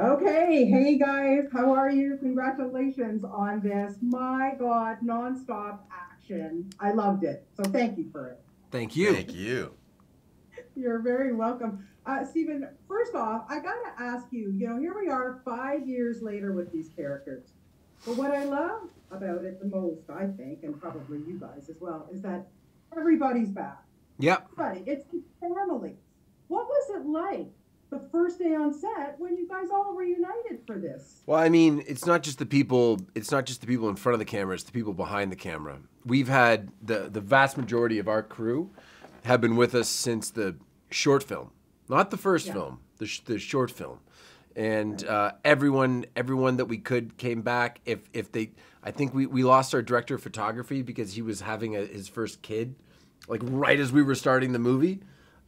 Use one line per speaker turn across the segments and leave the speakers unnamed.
Okay, hey guys, how are you? Congratulations on this. My God, nonstop action. I loved it. So thank you for it.
Thank you.
Thank you.
You're very welcome. Uh, Stephen, first off, I got to ask you, you know, here we are five years later with these characters. But what I love about it the most, I think, and probably you guys as well, is that everybody's back.
Yep.
Everybody, it's family. What was it like the first day on set when you guys all reunited for this?
Well, I mean, it's not just the people. It's not just the people in front of the camera. It's the people behind the camera. We've had the the vast majority of our crew have been with us since the short film, not the first
Yeah.
film, the sh- the short film, and uh, everyone everyone that we could came back. If if they, I think we we lost our director of photography because he was having a, his first kid, like right as we were starting the movie.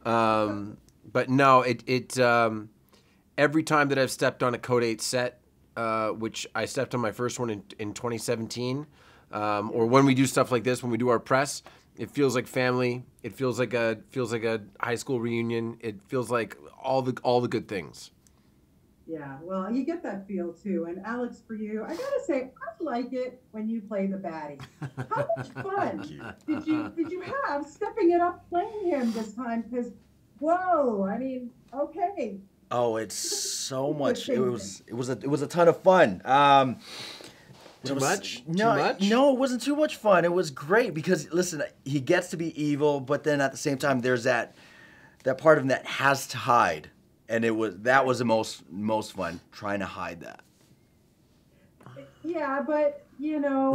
Um, but no, it it um, every time that I've stepped on a Code 8 set, uh, which I stepped on my first one in, in 2017, um, or when we do stuff like this, when we do our press, it feels like family. It feels like a feels like a high school reunion. It feels like all the all the good things.
Yeah, well, you get that feel too. And Alex, for you, I gotta say, I like it when you play the baddie. How much fun
you.
did you did you have stepping it up playing him this time? Because, whoa, I mean, okay,
Oh, it's so much. It was it was a it was a ton of fun. Um, it
Too
was-
much? Too
No,
much?
no, it wasn't too much fun. It was great because listen, he gets to be evil, but then at the same time, there's that that part of him that has to hide, and it was that was the most most fun trying to hide that.
yeah, but you know,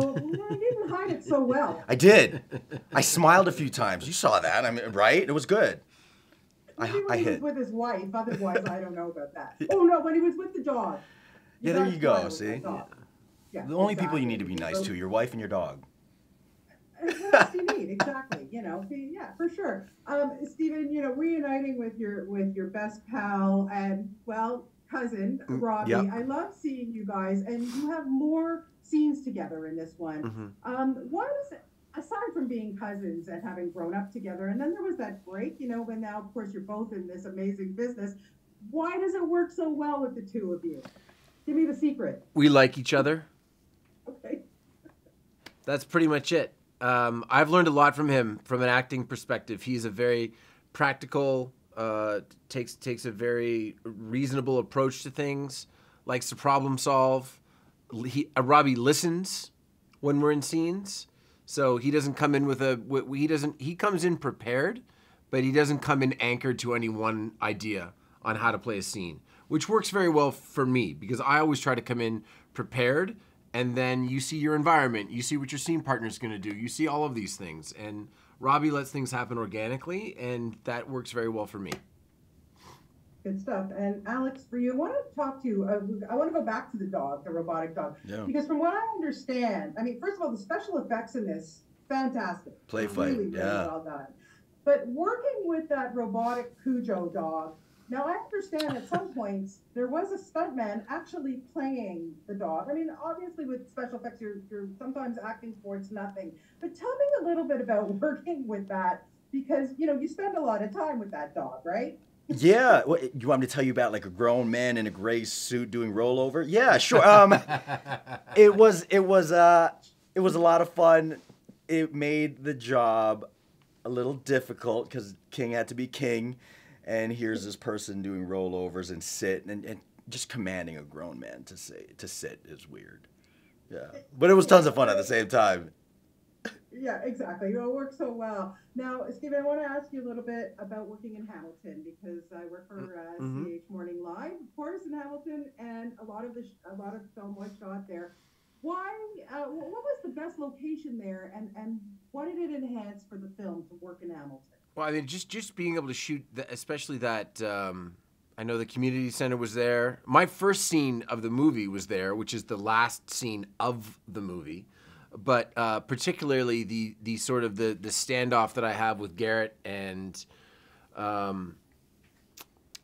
I didn't hide it so well.
I did. I smiled a few times. You saw that. I mean, right? It was good. I, I
he
hit.
was with his wife. Otherwise, I don't know about that. Oh no, when he was with the dog.
Yeah, there you go, see?
dog. Yeah,
The only people you need to be nice to, your wife and your dog.
what do you need? Exactly. You know, yeah, for sure. Um, Stephen, you know, reuniting with your with your best pal and well cousin
Mm,
Robbie.
yeah.
I love seeing you guys, and you have more scenes together in this one.
Mhm.
Um, what is aside from being cousins and having grown up together, and then there was that break. You know, when now of course you're both in this amazing business. Why does it work so well with the two of you? Give me the secret.
We like each other.
Okay.
That's pretty much it. Um, I've learned a lot from him from an acting perspective. He's a very practical, uh, takes takes a very reasonable approach to things, likes to problem solve. He, uh, Robbie listens when we're in scenes, so he doesn't come in with a he doesn't he comes in prepared, but he doesn't come in anchored to any one idea on how to play a scene, which works very well for me because I always try to come in prepared and then you see your environment, you see what your scene partner is going to do, you see all of these things and Robbie lets things happen organically and that works very well for me.
Good stuff. And Alex, for you, I want to talk to you. Uh, I want to go back to the dog, the robotic dog,
Yeah.
because from what I understand, I mean, first of all, the special effects in this fantastic,
Play fight,
really, really
yeah.
well done. But working with that robotic Cujo dog, now I understand at some points there was a stuntman actually playing the dog. I mean, obviously with special effects, you're, you're sometimes acting for it's nothing. But tell me a little bit about working with that because you know you spend a lot of time with that dog, right?
Yeah, what, you want me to tell you about like a grown man in a gray suit doing rollover? Yeah, sure. Um, it was it was uh it was a lot of fun. It made the job a little difficult because King had to be king, and here's this person doing rollovers and sit and, and just commanding a grown man to say to sit is weird. Yeah, but it was tons of fun at the same time.
Yeah, exactly. It all works so well. Now, Stephen, I want to ask you a little bit about working in Hamilton because I work for uh,
Mhm.
CH Morning Live, of course, in Hamilton, and a lot of the sh- a lot of film was shot there. Why? Uh, what was the best location there, and and what did it enhance for the film to work in Hamilton?
Well, I mean, just just being able to shoot, the, especially that. Um, I know the community center was there. My first scene of the movie was there, which is the last scene of the movie. But uh, particularly the the sort of the the standoff that I have with Garrett and, um,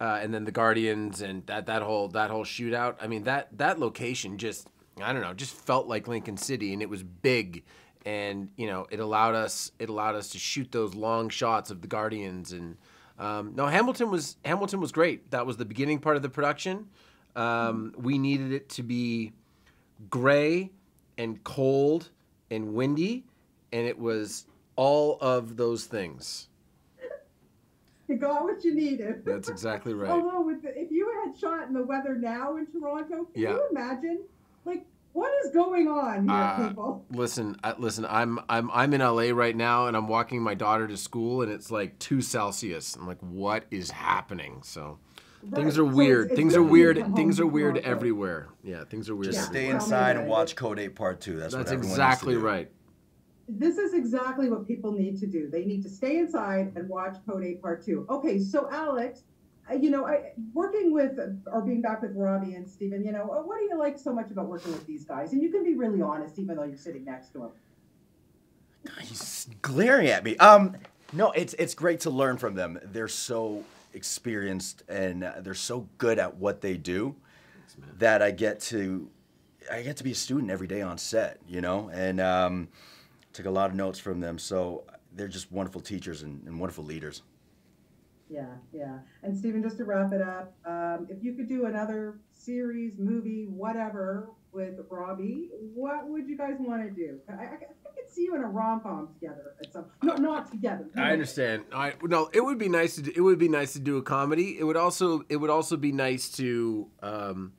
uh, and then the Guardians and that that whole that whole shootout. I mean that that location just I don't know just felt like Lincoln City, and it was big and you know it allowed us it allowed us to shoot those long shots of the Guardians and um, no Hamilton was Hamilton was great. That was the beginning part of the production. Um, we needed it to be gray and cold and windy, and it was all of those things.
You got what you needed.
That's exactly right.
Although, with the, if you had shot in the weather now in Toronto, can
Yeah.
you imagine? Like, what is going on here,
Uh,
people?
Listen, I, listen. I'm I'm I'm in LA right now, and I'm walking my daughter to school, and it's like two Celsius. I'm like, what is happening? So things are weird.
it's- it's
things are
for you to
weird. Things are weird everywhere. Yeah, things are weird.
Just
Yeah.
stay
everywhere.
Tell me
inside and watch Code 8 Part 2. That's,
That's
what
exactly
needs to do.
right.
This is exactly what people need to do. They need to stay inside and watch Code 8 Part 2. Okay, so Alex, uh, you know, I, working with or being back with Robbie and Stephen, you know, uh, what do you like so much about working with these guys? And you can be really honest, even though you're sitting next to them.
He's glaring at me. Um, no, it's it's great to learn from them. They're so experienced and uh, they're so good at what they do that I get to I get to be a student every day on set, you know, and um, took a lot of notes from them. So they're just wonderful teachers and, and wonderful leaders.
Yeah, yeah. And Stephen, just to wrap it up, um, if you could do another series, movie, whatever with Robbie, what would you guys want to do? I, I, I could see you in a rom com together at some. No, not together.
I understand. I no, it would be nice to do, it would be nice to do a comedy. It would also it would also be nice to um,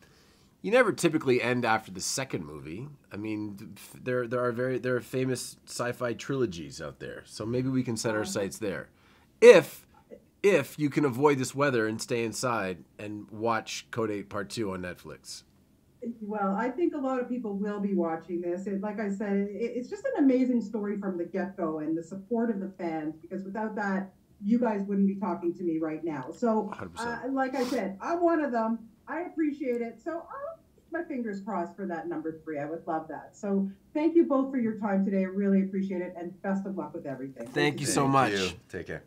you never typically end after the second movie. I mean, there there are very there are famous sci-fi trilogies out there. So maybe we can set our sights there. If if you can avoid this weather and stay inside and watch Code 8 Part 2 on Netflix.
Well, I think a lot of people will be watching this. It, like I said, it, it's just an amazing story from the get go and the support of the fans, because without that, you guys wouldn't be talking to me right now. So, uh, like I said, I'm one of them. I appreciate it. So, I'll keep my fingers crossed for that number three. I would love that. So, thank you both for your time today. I really appreciate it. And best of luck with everything.
Thank you so much.
you. Take care.